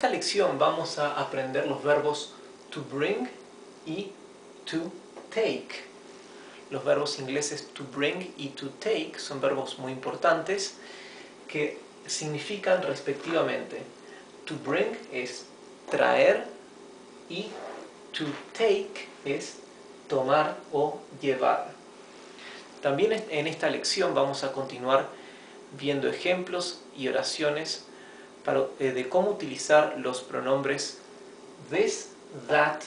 En esta lección vamos a aprender los verbos to bring y to take. Los verbos ingleses to bring y to take son verbos muy importantes que significan respectivamente to bring es traer y to take es tomar o llevar. También en esta lección vamos a continuar viendo ejemplos y oraciones eh, de cómo utilizar los pronombres this, that,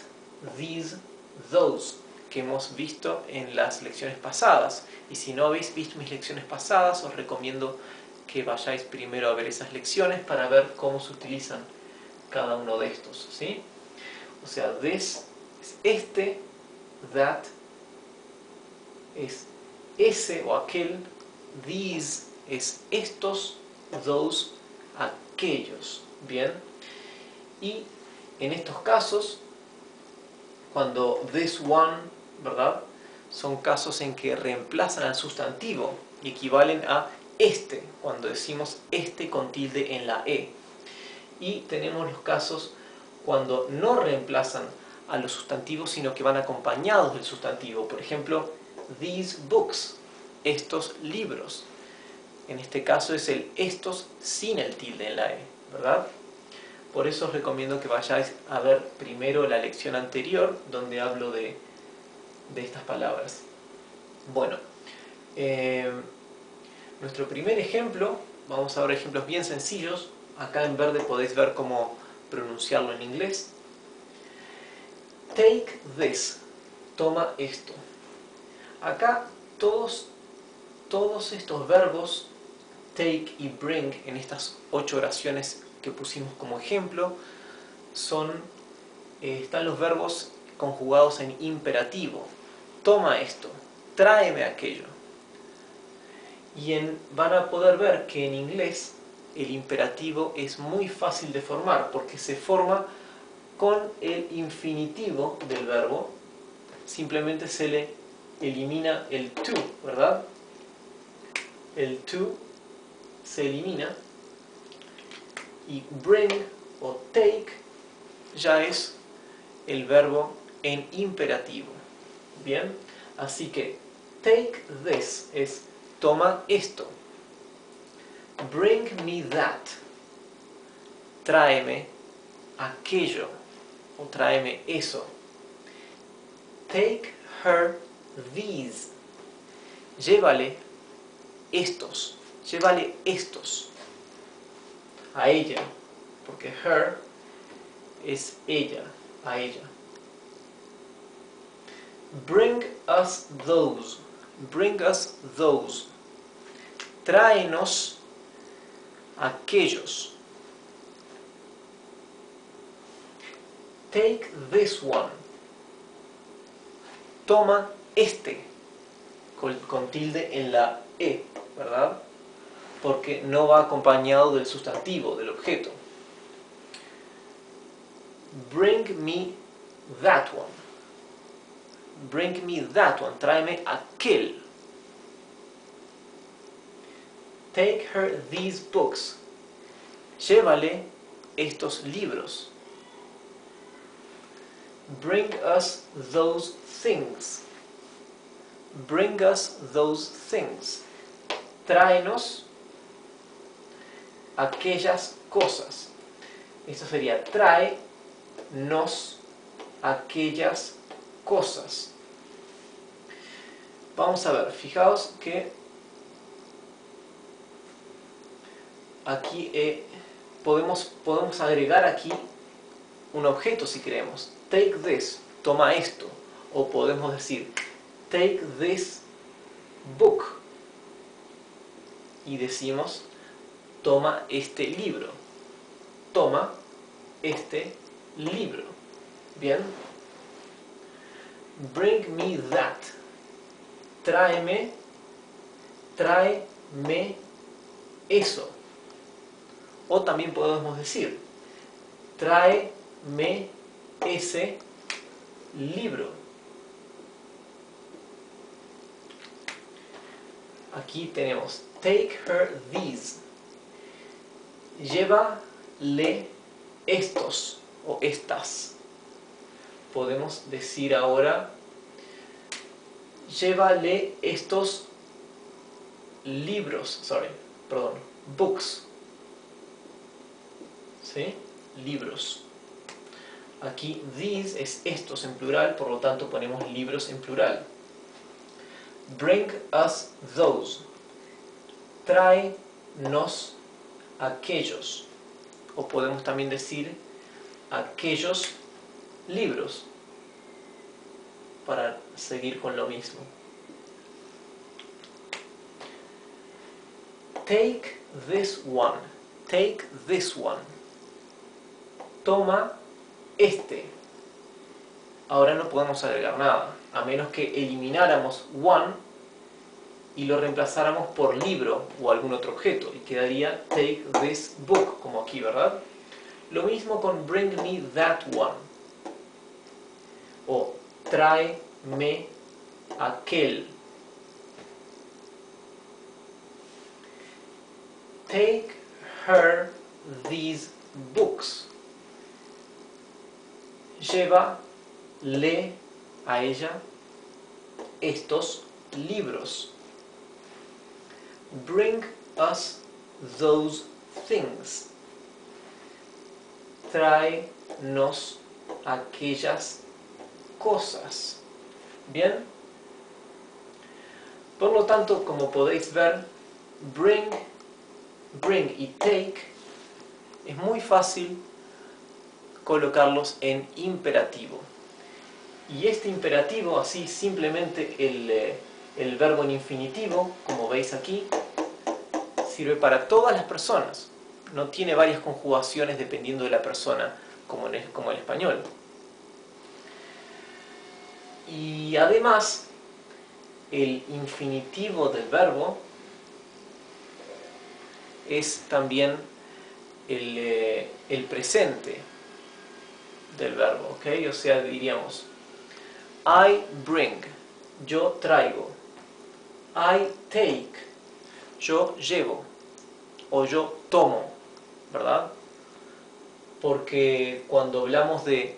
these, those que hemos visto en las lecciones pasadas. Y si no habéis visto mis lecciones pasadas, os recomiendo que vayáis primero a ver esas lecciones para ver cómo se utilizan cada uno de estos. ¿sí? O sea, this es este, that es ese o aquel, these es estos, those, aquellos. Bien. Y en estos casos, cuando this one, ¿verdad? Son casos en que reemplazan al sustantivo y equivalen a este, cuando decimos este con tilde en la E. Y tenemos los casos cuando no reemplazan a los sustantivos, sino que van acompañados del sustantivo. Por ejemplo, these books, estos libros. En este caso es el estos sin el tilde en la E, ¿verdad? Por eso os recomiendo que vayáis a ver primero la lección anterior donde hablo de, estas palabras. Bueno, eh, nuestro primer ejemplo, vamos a ver ejemplos bien sencillos. Acá en verde podéis ver cómo pronunciarlo en inglés. Take this, toma esto. Acá todos, todos estos verbos take y bring en estas ocho oraciones que pusimos como ejemplo son eh, están los verbos conjugados en imperativo. Toma esto tráeme aquello. Y van a poder ver que en inglés el imperativo es muy fácil de formar porque se forma con el infinitivo del verbo. Simplemente se le elimina el to, ¿verdad? El to se elimina y bring o take ya es el verbo en imperativo. Bien, así que take this es toma esto. Bring me that. Tráeme aquello o tráeme eso. Take her these. Llévale estos llévale estos a ella, porque her es ella, a ella. Bring us those, bring us those. Tráenos aquellos. Take this one. Toma este, con, con tilde en la E, ¿verdad? Porque no va acompañado del sustantivo, del objeto. Bring me that one. Bring me that one. Tráeme aquel. Take her these books. Llévale estos libros. Bring us those things. Bring us those things. Tráenos aquellas cosas. Esto sería trae nos aquellas cosas. Vamos a ver, fijaos que aquí eh, podemos, podemos agregar aquí un objeto si queremos. Take this, toma esto. O podemos decir, take this book. Y decimos, toma este libro. Toma este libro. Bien. Bring me that. Tráeme, tráeme eso. O también podemos decir, tráeme ese libro. Aquí tenemos, take her these llévale estos o estas. Podemos decir ahora, llévale estos libros, sorry, perdón, books. ¿Sí? Libros. Aquí these es estos en plural, por lo tanto ponemos libros en plural. Bring us those. Tráenos aquellos. O podemos también decir aquellos libros para seguir con lo mismo. Take this one. Take this one. Toma este. Ahora no podemos agregar nada, a menos que elimináramos one y lo reemplazáramos por libro o algún otro objeto y quedaría take this book, como aquí, ¿verdad? Lo mismo con bring me that one o tráeme aquel. Take her these books. Llévale a ella estos libros. Bring us those things. Tráenos aquellas cosas. ¿Bien? Por lo tanto, como podéis ver, bring, bring y take es muy fácil colocarlos en imperativo. Y este imperativo, así simplemente el, eh, el verbo en infinitivo, como veis aquí, sirve para todas las personas. No tiene varias conjugaciones dependiendo de la persona, como en el español. Y además, el infinitivo del verbo es también el, eh, el presente del verbo, ¿ok? O sea, diríamos, I bring, yo traigo. I take, yo llevo. O yo tomo, ¿verdad? Porque cuando hablamos de,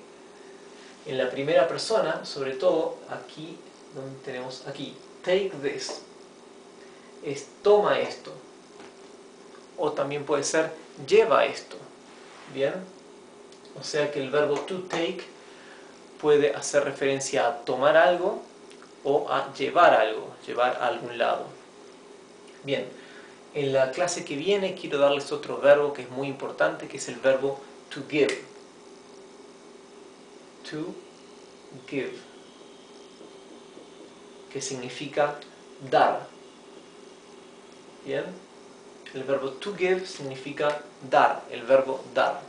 en la primera persona, sobre todo aquí, donde tenemos aquí, take this, es toma esto. O también puede ser lleva esto. ¿Bien? O sea que el verbo to take puede hacer referencia a tomar algo o a llevar algo, llevar a algún lado. Bien, en la clase que viene quiero darles otro verbo que es muy importante, que es el verbo to give. To give, que significa dar. Bien, el verbo to give significa dar, el verbo dar.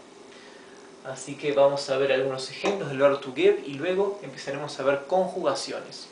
Así que vamos a ver algunos ejemplos del verbo to give y luego empezaremos a ver conjugaciones.